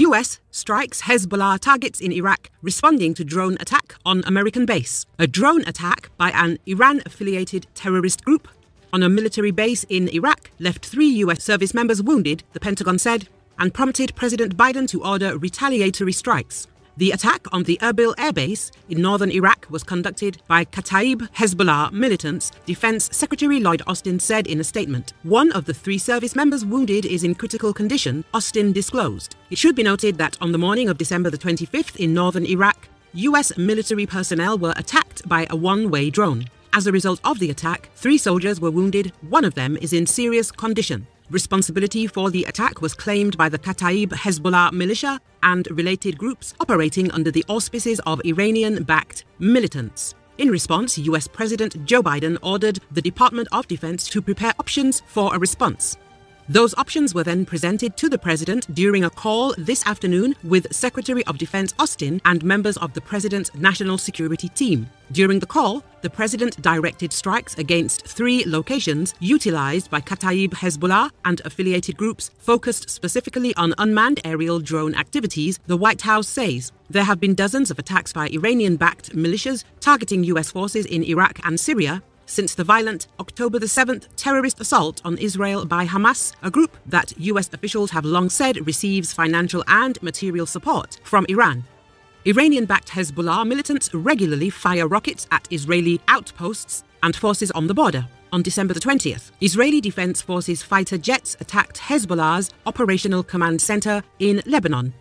US strikes Hezbollah targets in Iraq, responding to drone attack on American base. A drone attack by an Iran affiliated terrorist group on a military base in Iraq left three US service members wounded, the Pentagon said, and prompted President Biden to order retaliatory strikes. The attack on the Erbil airbase in northern Iraq was conducted by Kataib Hezbollah militants, Defense Secretary Lloyd Austin said in a statement. One of the three service members wounded is in critical condition, Austin disclosed. It should be noted that on the morning of December the 25th in northern Iraq, US military personnel were attacked by a one way drone. As a result of the attack, three soldiers were wounded, one of them is in serious condition. Responsibility for the attack was claimed by the Kataib Hezbollah militia and related groups operating under the auspices of Iranian backed militants. In response, US President Joe Biden ordered the Department of Defense to prepare options for a response. Those options were then presented to the president during a call this afternoon with Secretary of Defense Austin and members of the president's national security team. During the call, the president directed strikes against three locations utilized by Kataib Hezbollah and affiliated groups focused specifically on unmanned aerial drone activities, the White House says. There have been dozens of attacks by Iranian backed militias targeting U.S. forces in Iraq and Syria, since the violent October the 7th terrorist assault on Israel by Hamas, a group that US officials have long said receives financial and material support from Iran. Iranian backed Hezbollah militants regularly fire rockets at Israeli outposts and forces on the border. On December the 20th, Israeli Defense Forces fighter jets attacked Hezbollah's operational command center in Lebanon.